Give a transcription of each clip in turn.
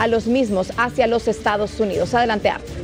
a los mismos hacia los Estados Unidos. Adelante, Arthur.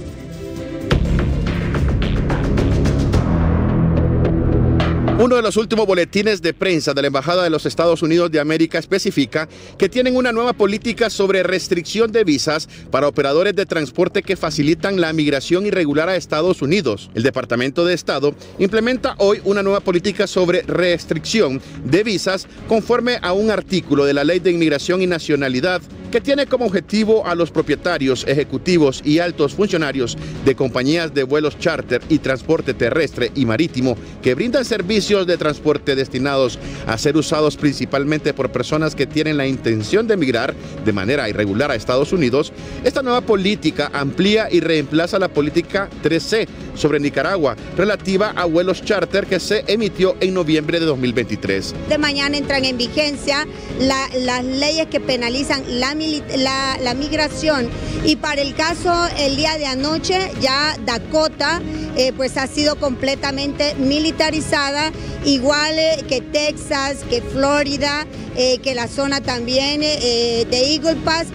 Uno de los últimos boletines de prensa de la Embajada de los Estados Unidos de América especifica que tienen una nueva política sobre restricción de visas para operadores de transporte que facilitan la migración irregular a Estados Unidos. El Departamento de Estado implementa hoy una nueva política sobre restricción de visas conforme a un artículo de la Ley de Inmigración y Nacionalidad que tiene como objetivo a los propietarios, ejecutivos y altos funcionarios de compañías de vuelos charter y transporte terrestre y marítimo que brindan servicios de transporte destinados a ser usados principalmente por personas que tienen la intención de emigrar de manera irregular a Estados Unidos. Esta nueva política amplía y reemplaza la política 3C sobre Nicaragua relativa a vuelos charter que se emitió en noviembre de 2023. De mañana entran en vigencia las leyes que penalizan la la, migración. Y para el caso, el día de anoche, ya Dakota eh, pues ha sido completamente militarizada, igual eh, que Texas, que Florida, eh, que la zona también de Eagle Pass,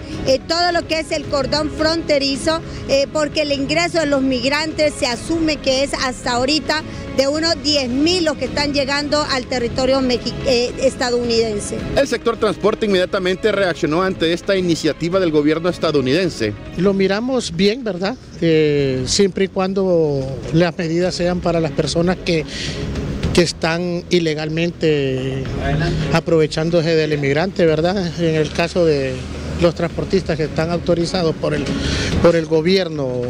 todo lo que es el cordón fronterizo, porque el ingreso de los migrantes se asume que es hasta ahorita de unos 10.000 los que están llegando al territorio eh, estadounidense. El sector transporte inmediatamente reaccionó ante esta iniciativa del gobierno estadounidense. Lo miramos bien, ¿verdad? Eh, siempre y cuando las medidas sean para las personas que que están ilegalmente aprovechándose del inmigrante, ¿verdad? En el caso de los transportistas que están autorizados por el, por el gobierno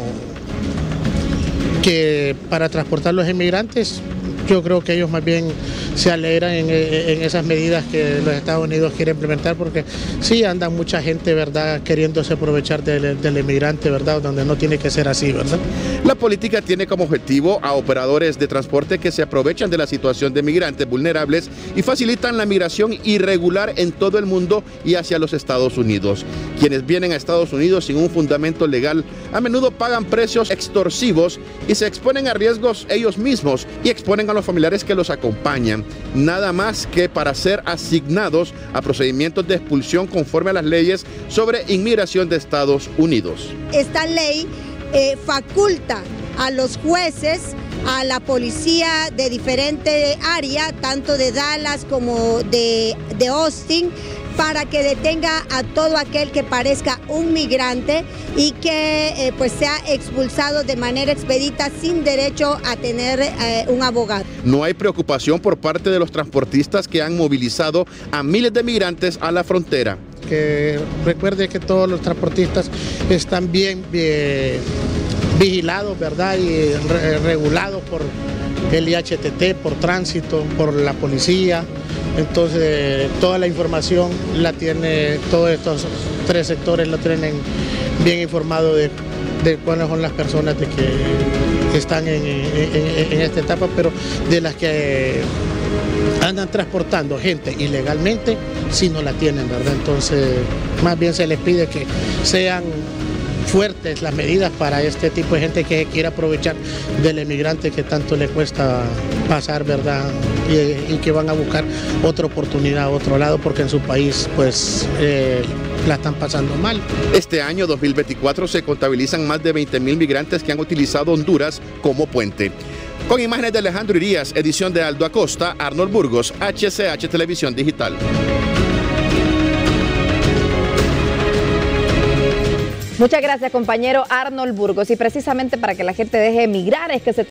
que para transportar los inmigrantes yo creo que ellos más bien se alegran en, esas medidas que los Estados Unidos quieren implementar porque sí anda mucha gente, ¿verdad?, queriéndose aprovechar del, del, inmigrante, ¿verdad?, donde no tiene que ser así, ¿verdad? La política tiene como objetivo a operadores de transporte que se aprovechan de la situación de migrantes vulnerables y facilitan la migración irregular en todo el mundo y hacia los Estados Unidos. Quienes vienen a Estados Unidos sin un fundamento legal a menudo pagan precios extorsivos y se exponen a riesgos ellos mismos y exponen a los familiares que los acompañan, nada más que para ser asignados a procedimientos de expulsión conforme a las leyes sobre inmigración de Estados Unidos. Esta ley eh, faculta a los jueces a la policía de diferente área, tanto de Dallas como de, de Austin, para que detenga a todo aquel que parezca un migrante y que eh, pues sea expulsado de manera expedita sin derecho a tener eh, un abogado. No hay preocupación por parte de los transportistas que han movilizado a miles de migrantes a la frontera. Que recuerde que todos los transportistas están bien, vigilados, ¿verdad? Y regulados por el IHTT, por tránsito, por la policía. Entonces, toda la información la tiene, todos estos tres sectores lo tienen bien informado de, cuáles son las personas de que están en, esta etapa, pero de las que andan transportando gente ilegalmente, si no la tienen, ¿verdad? Entonces, más bien se les pide que sean fuertes las medidas para este tipo de gente que quiere aprovechar del emigrante que tanto le cuesta pasar, ¿verdad? Y, que van a buscar otra oportunidad a otro lado porque en su país pues eh, la están pasando mal. Este año 2024 se contabilizan más de 20 mil migrantes que han utilizado Honduras como puente. Con imágenes de Alejandro Irías, edición de Aldo Acosta, Arnold Burgos, HCH Televisión Digital. Muchas gracias, compañero Arnold Burgos. Y precisamente para que la gente deje emigrar es que se